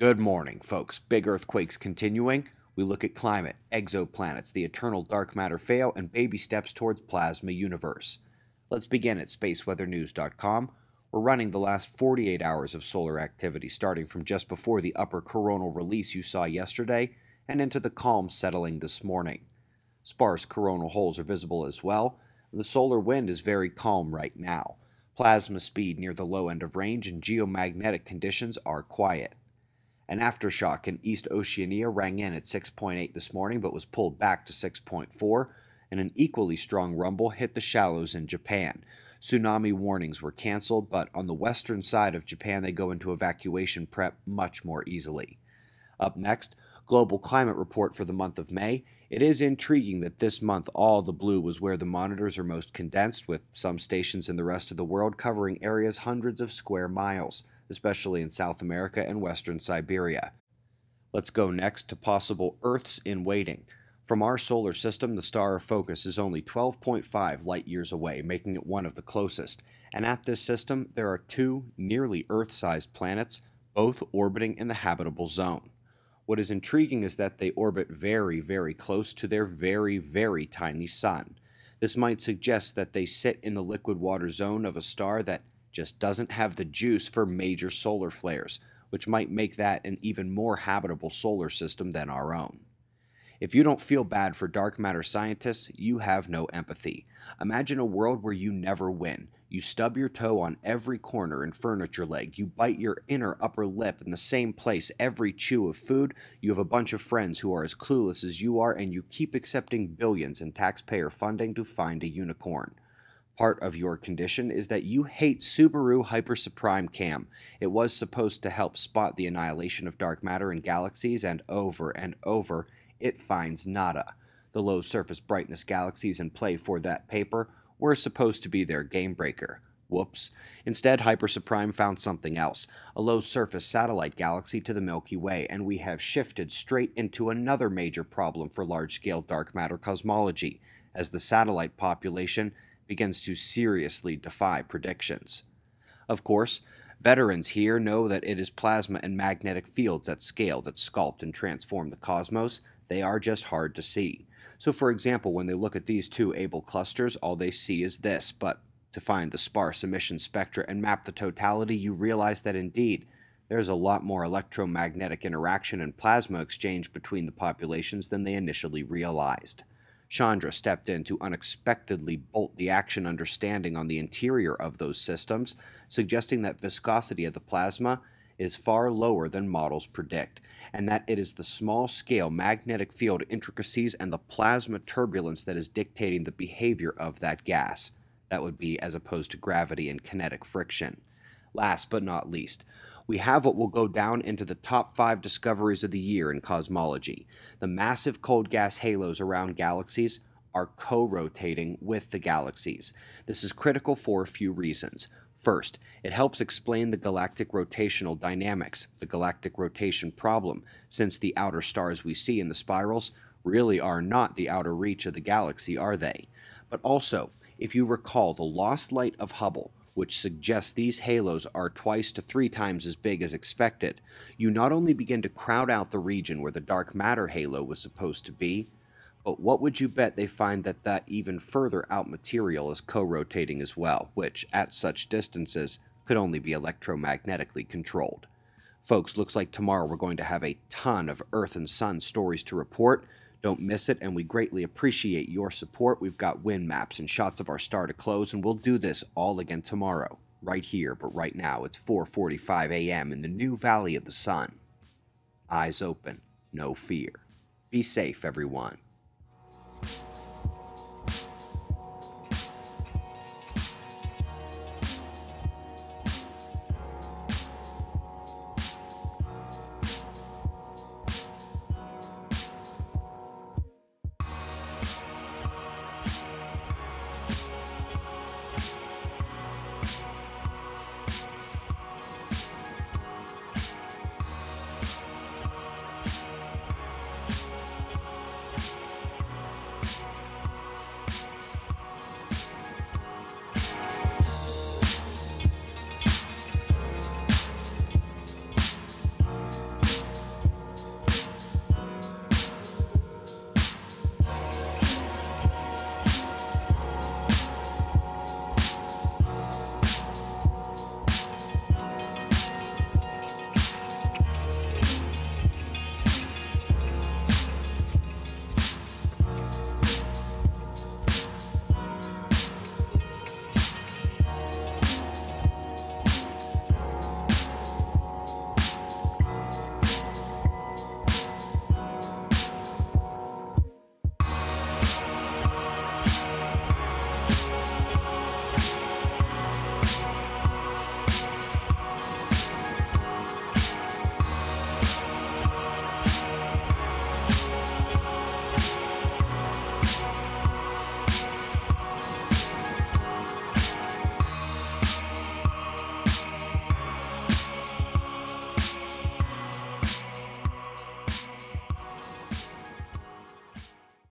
Good morning, folks. Big earthquakes continuing. We look at climate, exoplanets, the eternal dark matter fail, and baby steps towards plasma universe. Let's begin at spaceweathernews.com. We're running the last 48 hours of solar activity, starting from just before the upper coronal release you saw yesterday and into the calm settling this morning. Sparse coronal holes are visible as well. The solar wind is very calm right now. Plasma speed near the low end of range and geomagnetic conditions are quiet. An aftershock in East Oceania rang in at 6.8 this morning but was pulled back to 6.4, and an equally strong rumble hit the shallows in Japan. Tsunami warnings were canceled, but on the western side of Japan, they go into evacuation prep much more easily. Up next, Global Climate Report for the month of May. It is intriguing that this month all the blue was where the monitors are most condensed, with some stations in the rest of the world covering areas hundreds of square miles especially in South America and western Siberia. Let's go next to possible Earths in waiting. From our solar system, the star of focus is only 12.5 light years away, making it one of the closest. And at this system, there are two nearly Earth sized planets, both orbiting in the habitable zone. What is intriguing is that they orbit very, very close to their very, very tiny sun. This might suggest that they sit in the liquid water zone of a star that just doesn't have the juice for major solar flares, which might make that an even more habitable solar system than our own. If you don't feel bad for dark matter scientists, you have no empathy. Imagine a world where you never win. You stub your toe on every corner and furniture leg. You bite your inner upper lip in the same place every chew of food. You have a bunch of friends who are as clueless as you are, and you keep accepting billions in taxpayer funding to find a unicorn part of your condition is that you hate Subaru Hyper Suprime Cam. It was supposed to help spot the annihilation of dark matter in galaxies, and over and over, it finds nada. The low surface brightness galaxies in play for that paper were supposed to be their game breaker. Whoops. Instead, Hyper Suprime found something else a low surface satellite galaxy to the Milky Way, and we have shifted straight into another major problem for large scale dark matter cosmology, as the satellite population begins to seriously defy predictions. Of course, veterans here know that it is plasma and magnetic fields at scale that sculpt and transform the cosmos. They are just hard to see. So, for example, when they look at these two Abell clusters, all they see is this, but to find the sparse emission spectra and map the totality, you realize that indeed there is a lot more electromagnetic interaction and plasma exchange between the populations than they initially realized. Chandra stepped in to unexpectedly bolt the action understanding on the interior of those systems, suggesting that viscosity of the plasma is far lower than models predict, and that it is the small scale magnetic field intricacies and the plasma turbulence that is dictating the behavior of that gas. That would be as opposed to gravity and kinetic friction. Last but not least, we have what will go down into the top five discoveries of the year in cosmology. The massive cold gas halos around galaxies are co rotating with the galaxies. This is critical for a few reasons. First, it helps explain the galactic rotational dynamics, the galactic rotation problem, since the outer stars we see in the spirals really are not the outer reach of the galaxy, are they? But also, if you recall the lost light of Hubble, which suggests these halos are twice to three times as big as expected, you not only begin to crowd out the region where the dark matter halo was supposed to be, but what would you bet they find that that even further out material is co-rotating as well, which, at such distances, could only be electromagnetically controlled. Folks, looks like tomorrow we're going to have a ton of Earth and Sun stories to report, don't miss it, and we greatly appreciate your support. We've got wind maps and shots of our star to close, and we'll do this all again tomorrow, right here. But right now, it's 4:45 a.m. in the new Valley of the Sun. Eyes open, no fear. Be safe, everyone.